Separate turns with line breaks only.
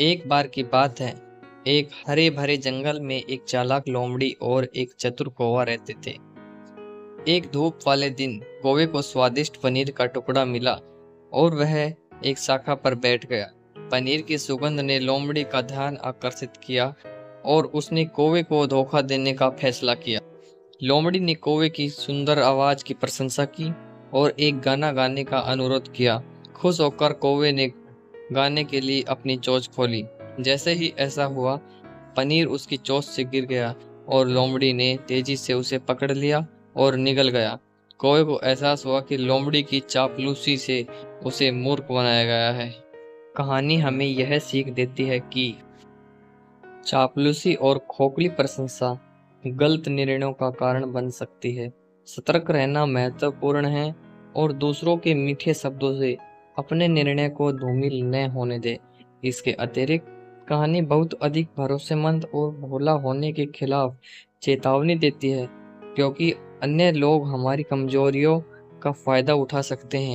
एक बार की बात है। एक हरे भरे जंगल में एक चालाक लोमड़ी और एक चतुर कौवा रहते थे। एक धूप वाले दिन कौवे को स्वादिष्ट पनीर का टुकड़ा मिला और वह एक शाखा पर बैठ गया। पनीर की सुगंध ने लोमड़ी का ध्यान आकर्षित किया और उसने कौवे को धोखा देने का फैसला किया। लोमड़ी ने कौवे की सुंदर आवाज़ की प्रशंसा की और एक गाना गाने का अनुरोध किया। खुश होकर कौवे ने गाने के लिए अपनी चोच खोली। जैसे ही ऐसा हुआ, पनीर उसकी चोच से गिर गया और लोमड़ी ने तेज़ी से उसे पकड़ लिया और निगल गया। कौवे को एहसास हुआ कि लोमड़ी की चापलूसी से उसे मूर्ख बनाया गया है। कहानी हमें यह सीख देती है कि चापलूसी और खोखली प्रशंसा गलत निर्णयों का कारण बन सकती है। सतर्क रहना महत्वपूर्ण है और दूसरों के मीठे शब्दों से अपने निर्णय को धूमिल न होने दे। इसके अतिरिक्त, कहानी बहुत अधिक भरोसेमंद और भोला होने के खिलाफ चेतावनी देती है, क्योंकि अन्य लोग हमारी कमजोरियों का फ़ायदा उठा सकते हैं।